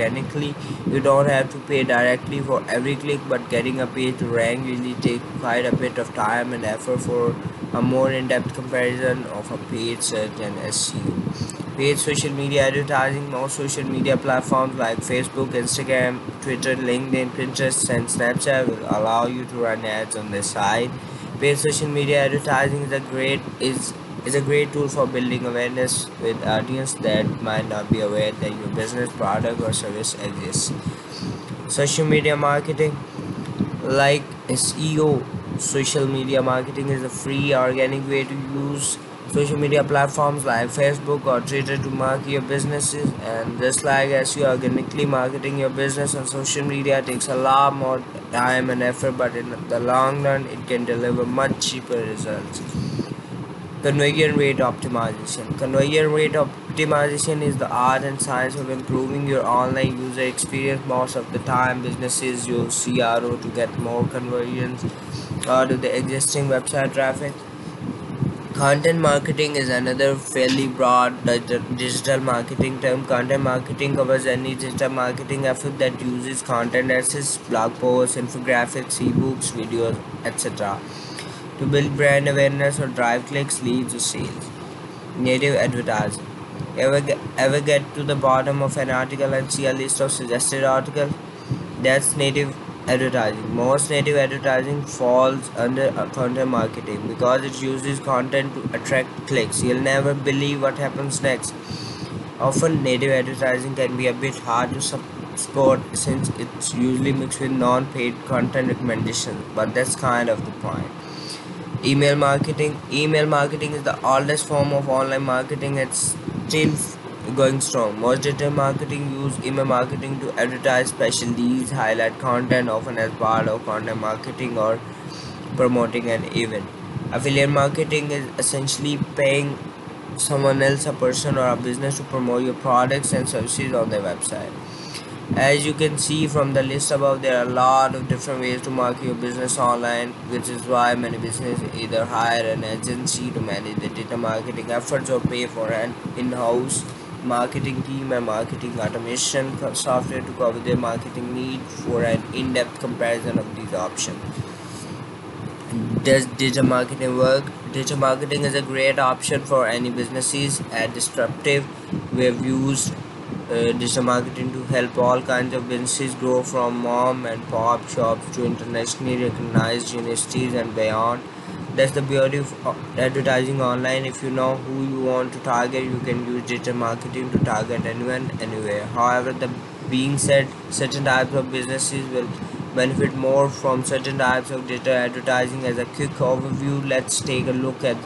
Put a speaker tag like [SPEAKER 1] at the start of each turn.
[SPEAKER 1] organically you don't have to pay directly for every click but getting a page to rank usually takes quite a bit of time and effort for a more in-depth comparison of a paid search and SEO. Paid social media advertising Most social media platforms like Facebook, Instagram, Twitter, LinkedIn, Pinterest, and Snapchat will allow you to run ads on their site. Paid social media advertising is a great is is a great tool for building awareness with audience that might not be aware that your business product or service exists. Social media marketing like SEO social media marketing is a free organic way to use social media platforms like Facebook or Twitter to market your businesses and just like as you organically marketing your business on social media takes a lot more time and effort but in the long run it can deliver much cheaper results Conversion rate optimization. Conversion rate optimization is the art and science of improving your online user experience. Most of the time, businesses use CRO to get more conversions uh, out of the existing website traffic. Content marketing is another fairly broad digital marketing term. Content marketing covers any digital marketing effort that uses content assets, blog posts, infographics, ebooks, videos, etc to build brand awareness or drive clicks, leads, or sales. Native advertising. Ever get, ever get to the bottom of an article and see a list of suggested articles? That's native advertising. Most native advertising falls under uh, content marketing because it uses content to attract clicks. You'll never believe what happens next. Often, native advertising can be a bit hard to support since it's usually mixed with non paid content recommendations, but that's kind of the point. Email marketing. Email marketing is the oldest form of online marketing. It's still going strong. Most digital marketing use email marketing to advertise special deals, highlight content, often as part of content marketing or promoting an event. Affiliate marketing is essentially paying someone else, a person or a business, to promote your products and services on their website. As you can see from the list above, there are a lot of different ways to market your business online, which is why many businesses either hire an agency to manage the digital marketing efforts or pay for an in-house marketing team and marketing automation software to cover their marketing needs for an in-depth comparison of these options. Does digital marketing work? Digital marketing is a great option for any businesses at disruptive. We have used uh, digital marketing to help all kinds of businesses grow from mom and pop shops to internationally recognized universities and beyond. That's the beauty of uh, advertising online. If you know who you want to target, you can use digital marketing to target anyone, anywhere. However, the being said, certain types of businesses will benefit more from certain types of digital advertising. As a quick overview, let's take a look at